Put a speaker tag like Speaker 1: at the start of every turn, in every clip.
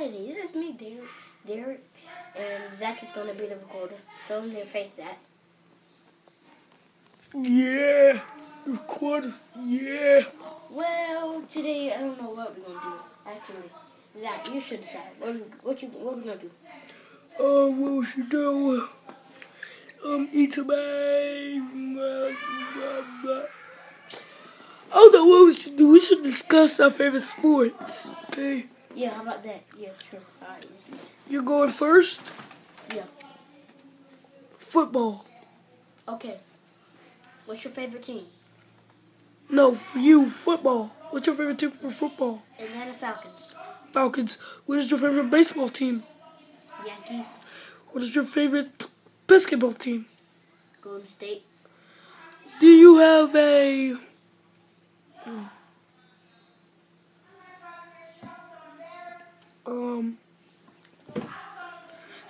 Speaker 1: lady. It's me, Derrick. Derrick. And Zach is going to be the recorder. So I'm to face that.
Speaker 2: Yeah. Recorder. Yeah.
Speaker 1: Well, today I don't know what we're to do. Actually, Zach, you should decide. What, what, you, what we to do?
Speaker 2: Oh, what we should do? Um, eat some. I don't know what we should do. We should discuss our favorite sports. Okay.
Speaker 1: Yeah, how about that? Yeah, sure. Right.
Speaker 2: You're going first?
Speaker 1: Yeah.
Speaker 2: Football.
Speaker 1: Okay. What's your favorite team?
Speaker 2: No, for you, football. What's your favorite team for football?
Speaker 1: Atlanta Falcons.
Speaker 2: Falcons. What is your favorite baseball team?
Speaker 1: Yankees.
Speaker 2: What is your favorite basketball team?
Speaker 1: Golden State.
Speaker 2: Do you have a um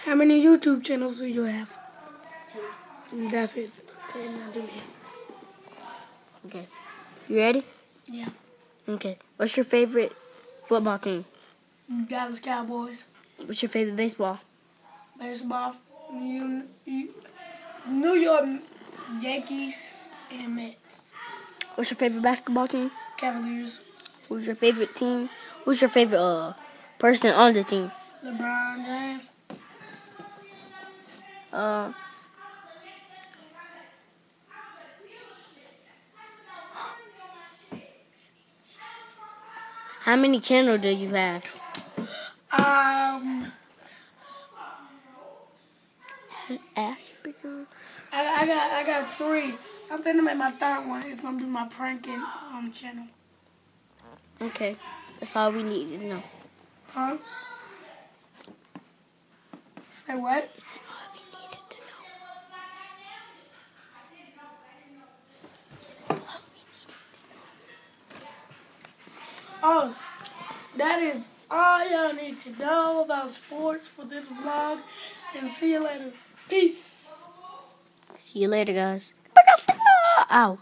Speaker 2: how many YouTube channels do you have?
Speaker 1: Two.
Speaker 2: That's it. Okay, now do it.
Speaker 1: Okay. You ready?
Speaker 2: Yeah.
Speaker 1: Okay. What's your favorite football team?
Speaker 2: Dallas Cowboys.
Speaker 1: What's your favorite baseball?
Speaker 2: Baseball. New, New York Yankees and Mets.
Speaker 1: What's your favorite basketball team?
Speaker 2: Cavaliers.
Speaker 1: Who's your favorite team? Who's your favorite uh person on the team?
Speaker 2: LeBron James.
Speaker 1: Uh. How many channels do you have?
Speaker 2: Um. I, I got I got three. I'm gonna make my third one. It's gonna be my pranking um channel.
Speaker 1: Okay, that's all we need to know.
Speaker 2: Huh? Say what?
Speaker 1: Is that all we needed to know? Is that all we needed?
Speaker 2: Oh, that is all y'all need to know about sports for this vlog. And see you later. Peace.
Speaker 1: See you later, guys. Ow.